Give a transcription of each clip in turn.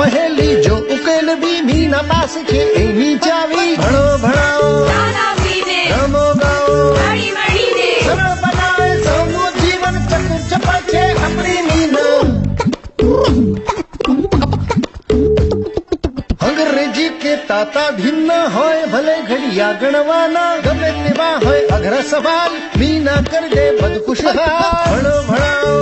પહેલી જો ઉકેલવી મીના પાસે છે એની ચાવી ભણો ભણાવો રમો ગાઓ સરળ બનાવે સૌનું જીવન ચતુર ચપળ છે આપણી મીના અંગ્રેજી કે તાતા ભિન્ન હોય ભલે ઘડિયા ગણવાના ગમે તેવા હોય અઘર સવાલ મીના કરજે બદખુશહાલ ભણો ભણાવો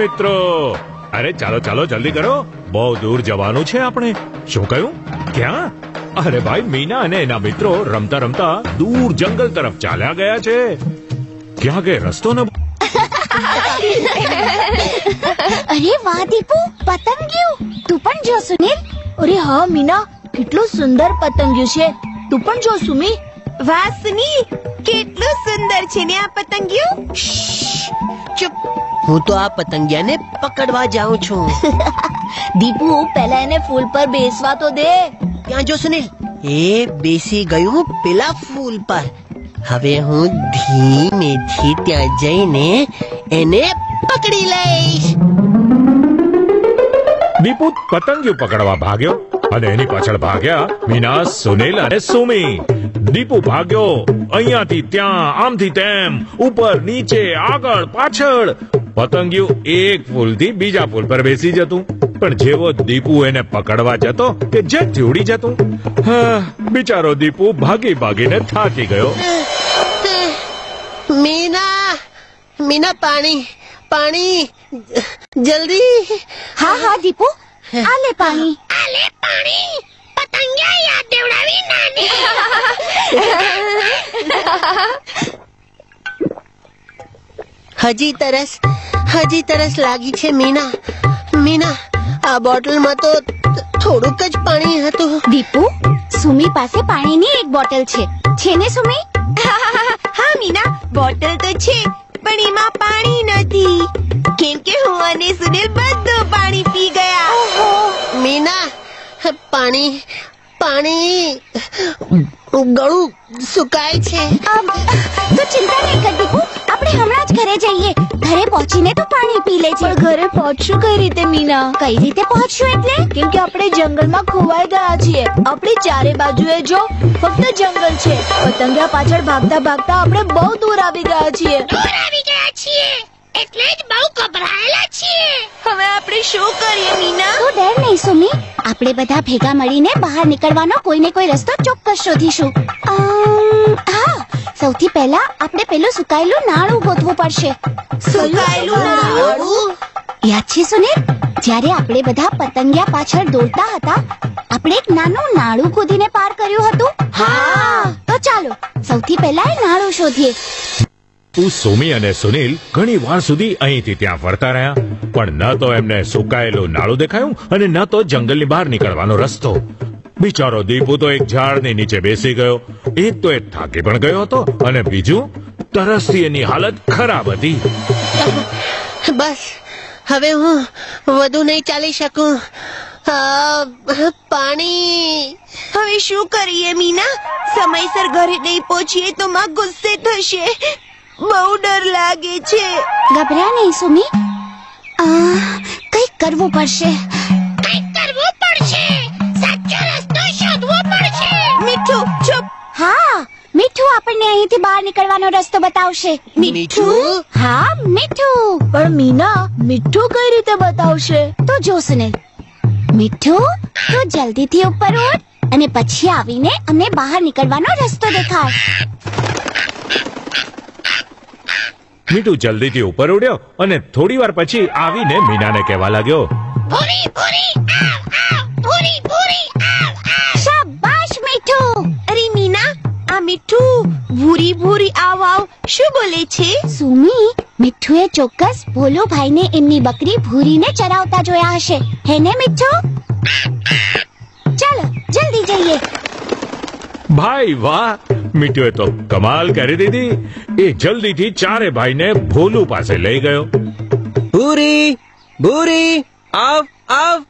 મિત્રો. અરે ચાલો ચાલો જલ્દી કરો. બહુ દૂર જવાનું છે આપણે. શું કહ્યું? ક્યાં? અરે ભાઈ મીના અને એના મિત્રો રમતા રમતા દૂર જંગલ તરફ ચાલ્યા ગયા છે. ક્યાં કે રસ્તો ન અરે વાહ દીપુ પતંગિયું. તું પણ જો સુનિલ. અરે હા મીના કેટલું સુંદર પતંગિયું છે. તું પણ જો સુમી વાહ સુની કેટલું સુંદર છે ને આ પતંગિયું. ચૂપ. હું તો આ પતંગિયાને પકડવા જાઉં છું. દીપુ પહેલા એને ફૂલ પર બેસવા તો દે. ત્યાં જો સુનિલ એ બેસી ગયું પેલા ફૂલ પર. હવે હું ધીમેથી ત્યાં જઈને એને પકડી લઈશ. દીપુ પતંગિયું પકડવા ભાગ્યો અને એની પાછળ ભાગ્યા મીના સુનિલ અને સુમી. દીપુ ભાગ્યો અહીંયાથી ત્યાં આમથી તેમ ઉપર નીચે આગળ પાછળ પતંગિયું એક ફૂલથી બીજા ફૂલ પર બેસી જતું. પણ જેવો દીપુ એને પકડવા જતો કે જે જોડી જતું બિચારો દીપુ ભાગી ભાગીને થાકી ગયો. મીના મીના પાણી પાણી જલ્દી. હા હા દીપુ આલે પાણી. આલે પાણી. હજી તરસ. હજી તરસ લાગી છે મીના. મીના આ બોટલમાં તો થોડુંક જ પાણી હતું. દીપુ સુમી પાસે પાણીની એક બોટલ છે. છે ને સુમી? હા મીના બોટલ તો છે પણ એમાં પાણી નથી. કેમ કે હું અને સુનિલ બધું પાણી પી ગયા. મીના પાણી પાણી ગળું સુકાય છે. તો ચિંતા નહીં કર દીપુ. આપણે હમણાં જ ઘરે જઈએ. ઘરે પહોંચીને તો પાણી પી લેજે. પણ ઘરે પહોંચશું કઈ રીતે મીના? કઈ રીતે પહોંચશું એટલે? કેમ કે આપણે જંગલમાં ખોવાઈ ગયા છીએ. આપણી ચારે બાજુએ જો ફક્ત જંગલ છે. પતંગિયા પાછળ ભાગતા ભાગતા આપણે બહુ દૂર આવી ગયા છીએ. હવે આપણે શું કરીએ મીના? તું ડર નહીં સુમી. આપણે બધા ભેગા મળીને બહાર નીકળવાનો કોઈ ને કોઈ રસ્તો ચોક્કસ શોધીશું. સૌથી પહેલા આપણે પેલું સુકાયેલું નાણું ગોતવું પડશે. સુકાયેલું નાણું? યાદ છે સુનિલ? જ્યારે આપણે બધા પતંગિયા પાછળ દોડતા હતા આપણે એક નાનું નાણું ખોદીને પાર કર્યું હતું. હા. તો ચાલો સૌથી પહેલા એ નાણું શોધીએ. તું સુમી અને સુનિલ ઘણી વાર સુધી અહીંથી ત્યાં ફરતા રહ્યા પણ ન તો એમને સુકાયેલું નાળું દેખાયું અને ન તો જંગલની બહાર નીકળવાનો રસ્તો. બિચારો દીપુ તો એક ઝાડની નીચે બેસી ગયો. એક તો એ થાકી પણ ગયો હતો અને બીજું તરસથી એની હાલત ખરાબ હતી. બસ હવે હું વધુ નહીં ચાલી શકું. પાણી. હવે શું કરીએ મીના? સમયસર ઘરે નહીં પહોંચીએ તો માં ગુસ્સે થશે. બહુ ડર લાગે છે. ગભરા નહીં સુમી. આ, કંઈક કરવું પડશે? આપણને અહીંથી બહાર નીકળવાનો રસ્તો બતાવશે. મીઠું? હા મીઠું. પણ મીના મીઠું કઈ રીતે બતાવશે? તો જો ને. મીઠું? તો જલ્દીથી ઉપર ઉઠ અને પછી આવીને અમને બહાર નીકળવાનો રસ્તો દેખાડ. મીઠું જલ્દીથી ઉપર ઉડ્યો અને થોડી વાર પછી આવીને મીનાને કહેવા લાગ્યો. શાબાશ મીઠું અરે મીના આ મીઠું ભૂરી ભૂરી આવ આવ શું બોલે છે સુમી મીઠુએ ચોક્કસ ભોલો ભાઈને એમની બકરી ભૂરીને ચરાવતા જોયા હશે હે ને મીઠું ચાલો જલ્દી જઈએ ભાઈ વાહ મીઠુએ તો કમાલ કરી દીધી એ જલ્દીથી ચારે ભાઈને ભોલુ પાસે લઈ ગયો ભૂરી ભૂરી આવ આવ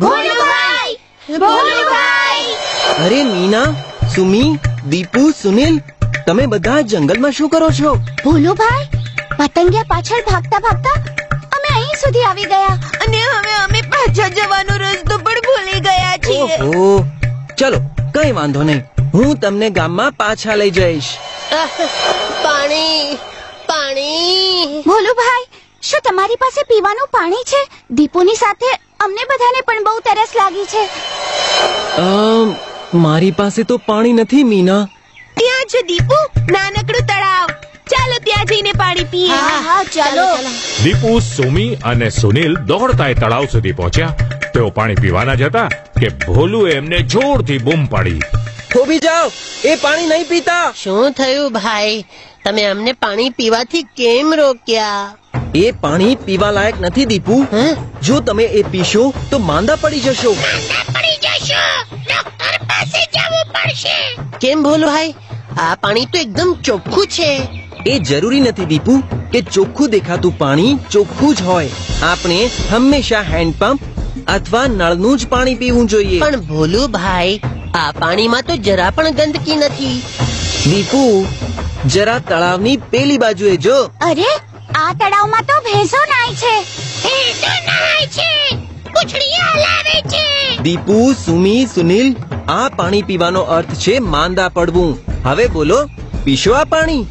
ભોલુભાઈ ભોલુભાઈ અરે મીના સુમી દીપુ સુનિલ તમે બધા જંગલમાં શું કરો છો? ભોલુભાઈ પતંગિયા પાછળ ભાગતા ભાગતા અમે અહીં સુધી આવી ગયા. અને હવે અમે પાછા જવાનો રસ્તો પણ ભૂલી ગયા છીએ. ઓહો ચલો કઈ વાંધો નહીં. હું તમને ગામમાં પાછા લઈ જઈશ. પાણી પાણી. ભોલુભાઈ શું તમારી પાસે પીવાનું પાણી છે? દીપુની સાથે અમને બધાને પણ બહુ તરસ લાગી છે. અમ, મારી પાસે તો પાણી નથી મીના. ત્યાં છે દીપુ નાનકડું તળાવ. ચાલો ત્યાં જઈને પાણી પીએ. હા હા ચાલો. દીપુ સુમી અને સુનિલ દોડતા એ તળાવ સુધી પહોંચ્યા. તેઓ પાણી પીવાના જ હતા કે ભોલુએ એમને જોરથી બૂમ પાડી. થોભી જાઓ એ પાણી નહીં પીતા. શું થયું ભાઈ? તમે અમને પાણી પીવાથી કેમ રોક્યા? એ પાણી પીવા લાયક નથી દીપુ. જો તમે એ પીશો તો માંદા પડી જશો. કેમ ભોલું ભાઈ? આ પાણી તો એકદમ ચોખ્ખું છે. એ જરૂરી નથી દીપુ કે ચોખ્ખું દેખાતું પાણી ચોખ્ખું જ હોય. આપણે હંમેશા હેન્ડપંપ અથવા નળનું જ પાણી પીવું જોઈએ. પણ ભોલું ભાઈ આ પાણીમાં તો જરા પણ ગંદકી નથી. દીપુ જરા તળાવની પેલી બાજુએ જો. અરે આ તળાવમાં તો ભેંસો નાય છે. દીપુ સુમી સુનિલ આ પાણી પીવાનો અર્થ છે માંદા પડવું. હવે બોલો પીશો આ પાણી?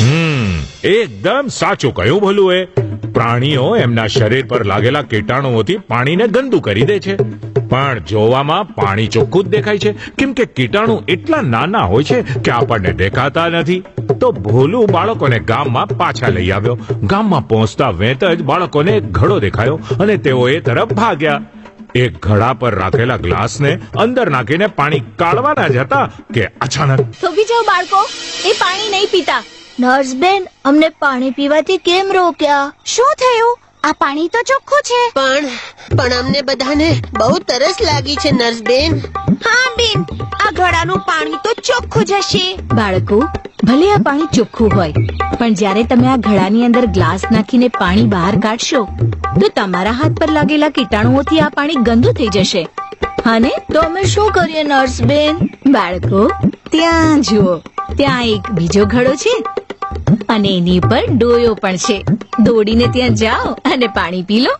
હમ એકદમ સાચું કહ્યું એ પ્રાણીઓ એમના શરીર પર લાગેલા કીટાણુઓથી પાણીને ગંદુ કરી દે છે. પણ જોવામાં પાણી ચોખ્ખું જ દેખાય છે. કેમ કે કીટાણુ એટલા નાના હોય છે કે આપણને દેખાતા નથી. તો ભોલું બાળકોને ગામમાં પાછા લઈ આવ્યો. ગામમાં પહોંચતા વેત જ બાળકોને ઘડો દેખાયો અને તેઓ એ તરફ ભાગ્યા. એક ઘડા પર રાખેલા ગ્લાસને અંદર નાખીને પાણી કાઢવાના જ હતા કે અચાનક. થોભી જાઓ બાળકો, એ પાણી નહીં પીતા. નર્સ બેન અમને પાણી પીવાથી કેમ રોક્યા? શું થયું? આ પાણી તો ચોખ્ખું છે. પણ પણ અમને બધાને બહુ તરસ લાગી છે નર્સબેન. હા બેન આ ઘડાનું પાણી તો ચોખ્ખું જ હશે. બાળકો ભલે આ પાણી ચોખ્ખું હોય પણ જ્યારે તમે આ ઘડાની અંદર ગ્લાસ નાખીને પાણી બહાર કાઢશો તો તમારા હાથ પર લાગેલા કીટાણુઓથી આ પાણી ગંદુ થઈ જશે. અને તો અમે શું કરીએ નર્સ બેન બાળકો ત્યાં જુઓ ત્યાં એક બીજો ઘડો છે. અને એની પર ડોયો પણ છે. દોડીને ત્યાં જાઓ અને પાણી પી લો.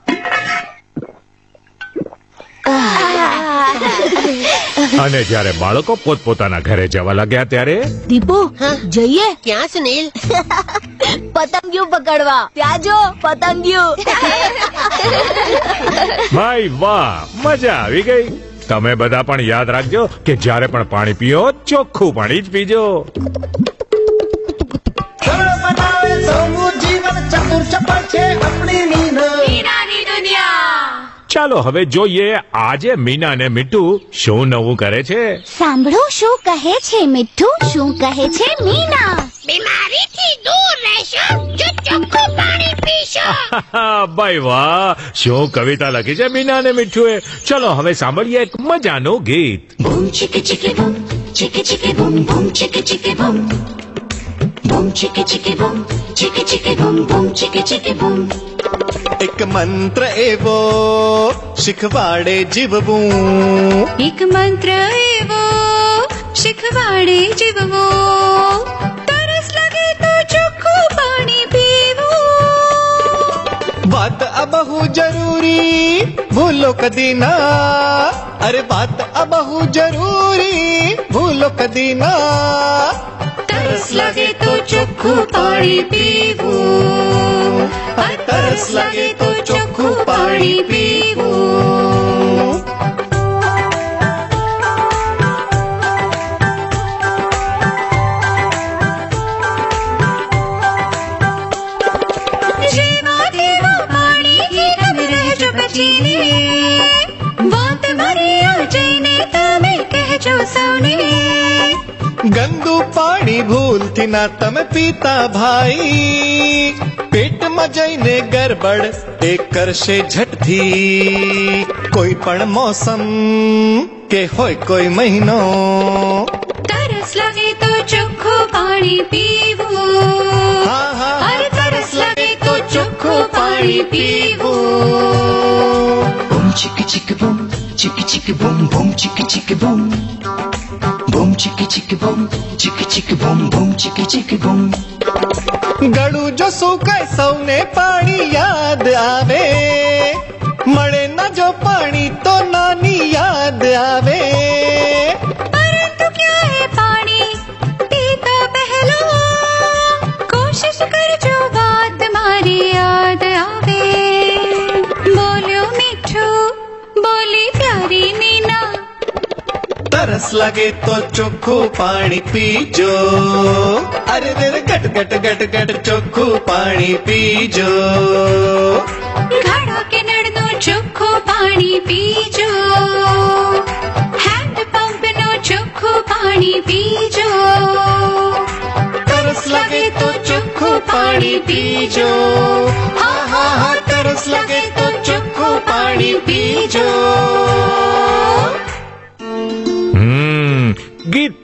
અને જ્યારે બાળકો પોતપોતાના ઘરે જવા લાગ્યા ત્યારે? દીપો જઈએ. ક્યાં સુનિલ પતંગિયું પકડવા. ત્યાં જો પતંગિયું. ભાઈ વાહ મજા આવી ગઈ. તમે બધા પણ યાદ રાખજો કે જ્યારે પણ પાણી પીઓ ચોખ્ખું પાણી જ પીજો. છે આપણી મીના. ચાલો હવે જોઈએ આજે મીના ને મીઠુ શું નવું કરે છે? સાંભળો શું કહે છે મીઠું? શું કહે છે મીના? ભાઈ વાહ શું કવિતા લખી છે મીના ને એ ચલો હવે સાંભળીએ એક મજાનું ગીત. બૂમ ચીકી ચીકી બૂમ ચીકી ચીકી બૂમ બૂમ ચીકી ચીકી boom. Boom chicka chicka boom, chicka chicka boom, boom chicka chicka boom. એક મંત્ર એવો શીખવાડે જીવવું એક મંત્ર એવો શીખવાડે જીવવું તરસ લાગે તો ચોખ્ખું પાણી પીવું વાત આ બહુ જરૂરી ભૂલો કદી ના અરે વાત આ બહુ જરૂરી ભૂલો કદી ના તરસ લાગે તો ચોખ્ખું પાણી પીવું આ તરસ લાગે તો ચોખ્ખું પાણી પીવું જેવા તેવા પાણીથી તમે રહેજો બચીને વાત મારી આ જઈને તમે કહેજો સૌને ગંદુ પાણી ભૂલથી ના તમે પીતા ભાઈ પેટમાં જઈને ગરબડ એ કરશે ઝટથી કોઈ પણ મોસમ કે હોય કોઈ મહિનો તરસ લાગે તો ચોખ્ખું પાણી પીવું હા હા અરે તરસ લાગે તો ચોખ્ખું પાણી પીવું પીવું chicka boom, chicka chicka boom, boom, chicka बम चिक चिक बम चिक चिक बम बम चिक चिक बम। गड़ू जो सुके सौने पानी याद आवे मरे ना जो पानी तो नानी याद आवे। कोशिश कर जो बात मारी याद आवे તરસ લાગે તો ચોખ્ખું પાણી પીજો અરે રે ગટ ગટ ગટ ગટ ચોખ્ખું પાણી પીજો ઘાડો કે નળનું ચોખ્ખું પાણી પીજો હેન્ડ પંપનું ચોખ્ખું પાણી પીજો તરસ લાગે તો ચોખ્ખું પાણી પીજો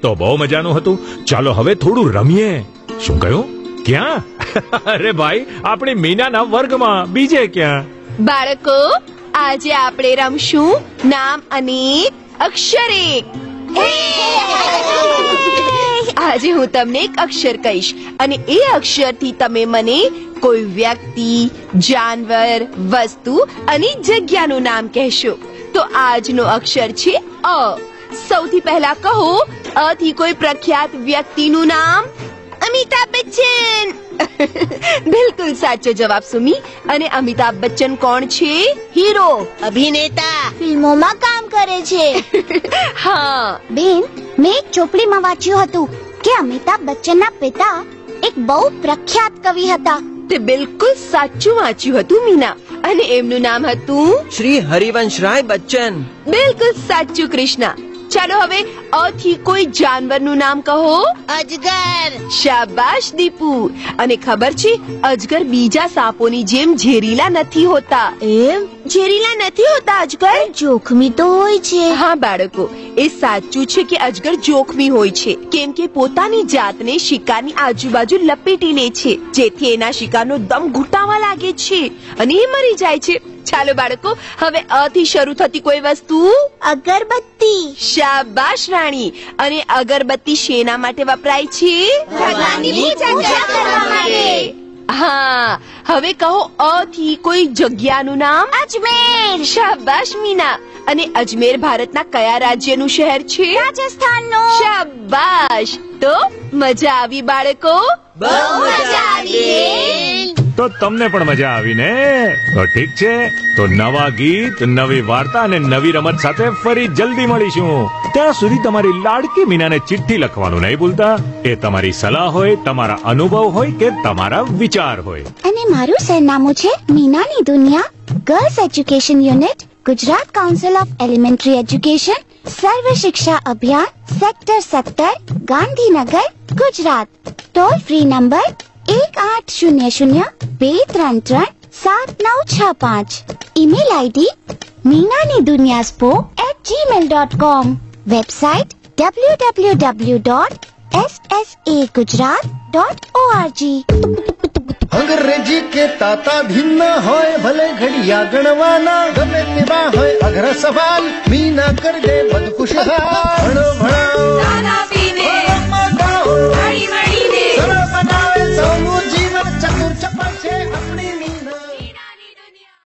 તો બહુ મજાનું હતું. ચાલો હવે થોડું રમીએ. શું કહ્યું? ક્યાં? અરે ભાઈ, આપણી મીનાના વર્ગમાં. બીજે ક્યાં? બાળકો, આજે આપણે રમશું નામ અને અક્ષર. આજે હું તમને એક અક્ષર કહીશ અને એ અક્ષરથી તમે મને કોઈ વ્યક્તિ, જાનવર, વસ્તુ અને જગ્યાનું નામ કહેશો. તો આજનો અક્ષર છે અ. સૌથી પહેલા કહો અથી કોઈ પ્રખ્યાત વ્યક્તિનું નામ અમિતાભ બચ્ચન. બિલકુલ સાચો જવાબ સુમી. અને અમિતાભ બચ્ચન કોણ છે? હીરો. અભિનેતા. ફિલ્મોમાં કામ કરે છે. હા. બેન મેં એક ચોપડીમાં વાંચ્યું હતું કે અમિતાભ બચ્ચનના પિતા એક બહુ પ્રખ્યાત કવિ હતા. તે બિલકુલ સાચું વાંચ્યું હતું મીના. અને એમનું નામ હતું? શ્રી હરિવંશ રાય બચ્ચન. બિલકુલ સાચું કૃષ્ણા. ચાલો હવે અ થી કોઈ જાનવરનું નામ કહો. અજગર. શાબાશ દીપુ. અને ખબર છે અજગર બીજા સાપોની જેમ ઝેરીલા નથી હોતા. એમ? ઝેરીલા નથી હોતા અજગર? જોખમી તો હોય છે. હા બાળકો એ સાચું છે કે અજગર જોખમી હોય છે કેમ કે પોતાની જાતને શિકારની આજુબાજુ લપેટી લે છે જેથી એના શિકારનો દમ ઘૂંટાવા લાગે છે. અને એ મરી જાય છે. ચાલો બાળકો હવે અ થી શરૂ થતી કોઈ વસ્તુ? અગરબત્તી. શાબાશ રાણી. અને અગરબત્તી શેના માટે વપરાય છે? ભગવાનની પૂજા કરવા માટે. હા હવે કહો અ થી કોઈ જગ્યાનું નામ? અજમેર. શાબાશ મીના. અને અજમેર ભારતના કયા રાજ્યનું શહેર છે? રાજસ્થાનનું. શાબાશ. તો મજા આવી બાળકો? બહુ મજા આવી. તો તમને પણ મજા આવી ને તો ઠીક છે, તો નવા ગીત, નવી વાર્તા અને નવી રમત સાથે ફરી જલ્દી મળીશું. ત્યાં સુધી તમારી લાડકી મીનાને ચિઠ્ઠી લખવાનું નહીં ભૂલતા. એ તમારી સલાહ હોય, તમારા અનુભવ હોય કે તમારા વિચાર હોય. અને મારું સરનામું છે મીનાની દુનિયા girls education unit Gujarat council of elementary education Sarva Shiksha Abhiyan sector સત્તર Gandhinagar, Gujarat. Toll free number એક આઠ શૂન્ય શૂન્ય બે ત્રણ ત્રણ સાત નવ છ પાંચ ઈમેલ આઈડી મીનાની દુનિયા સ્પો at gmail dot com website W W W dot S S A Gujarat dot org અંગ્રેજી કે તાતા ભિન્ન હોય ભલે ઘડિયા ગણવાના ગમે તેવા હોય અઘરા સવાલ મીના કર દે બધ ખુશહાલ ભણો ભણાવો નાના પી